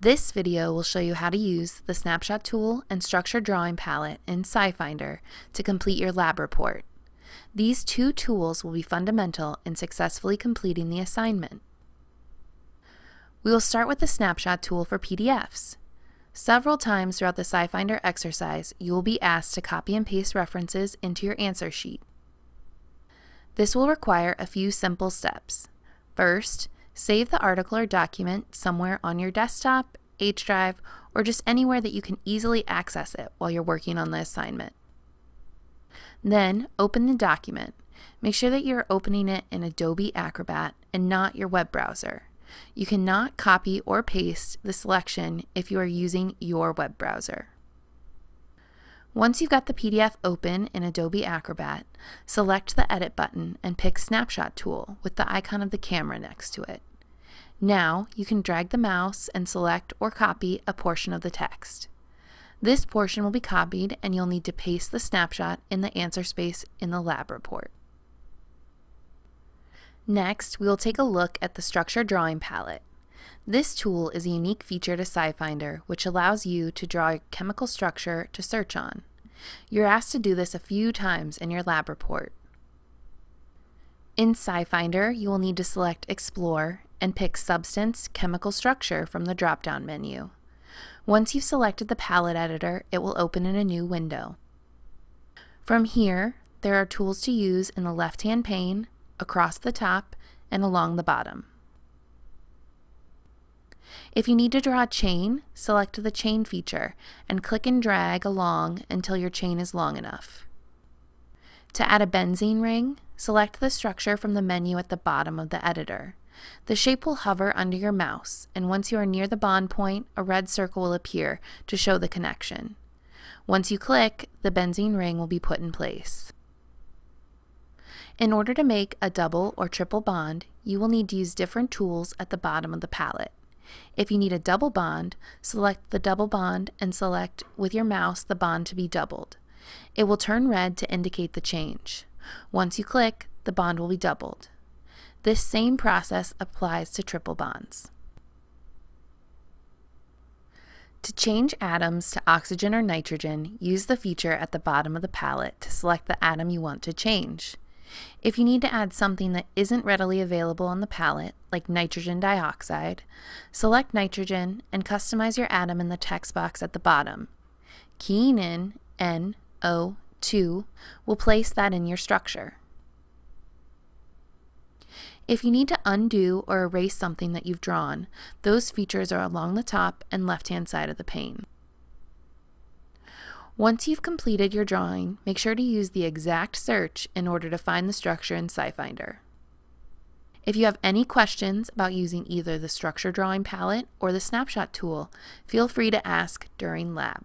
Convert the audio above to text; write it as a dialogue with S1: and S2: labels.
S1: This video will show you how to use the Snapshot tool and Structure Drawing palette in SciFinder to complete your lab report. These two tools will be fundamental in successfully completing the assignment. We will start with the Snapshot tool for PDFs. Several times throughout the SciFinder exercise, you will be asked to copy and paste references into your answer sheet. This will require a few simple steps. First, Save the article or document somewhere on your desktop, H drive, or just anywhere that you can easily access it while you're working on the assignment. Then open the document. Make sure that you're opening it in Adobe Acrobat and not your web browser. You cannot copy or paste the selection if you are using your web browser. Once you've got the PDF open in Adobe Acrobat, select the Edit button and pick Snapshot Tool with the icon of the camera next to it. Now you can drag the mouse and select or copy a portion of the text. This portion will be copied and you'll need to paste the snapshot in the answer space in the lab report. Next, we will take a look at the Structure Drawing palette. This tool is a unique feature to SciFinder which allows you to draw a chemical structure to search on. You're asked to do this a few times in your lab report. In SciFinder, you will need to select Explore and pick Substance Chemical Structure from the drop-down menu. Once you've selected the palette editor, it will open in a new window. From here, there are tools to use in the left-hand pane, across the top, and along the bottom. If you need to draw a chain, select the chain feature and click and drag along until your chain is long enough. To add a benzene ring, select the structure from the menu at the bottom of the editor. The shape will hover under your mouse, and once you are near the bond point, a red circle will appear to show the connection. Once you click, the benzene ring will be put in place. In order to make a double or triple bond, you will need to use different tools at the bottom of the palette. If you need a double bond, select the double bond and select with your mouse the bond to be doubled. It will turn red to indicate the change. Once you click, the bond will be doubled. This same process applies to triple bonds. To change atoms to oxygen or nitrogen, use the feature at the bottom of the palette to select the atom you want to change. If you need to add something that isn't readily available on the palette, like nitrogen dioxide, select nitrogen and customize your atom in the text box at the bottom. Keying in NO2 will place that in your structure. If you need to undo or erase something that you've drawn, those features are along the top and left-hand side of the pane. Once you've completed your drawing, make sure to use the exact search in order to find the structure in SciFinder. If you have any questions about using either the structure drawing palette or the snapshot tool, feel free to ask during lab.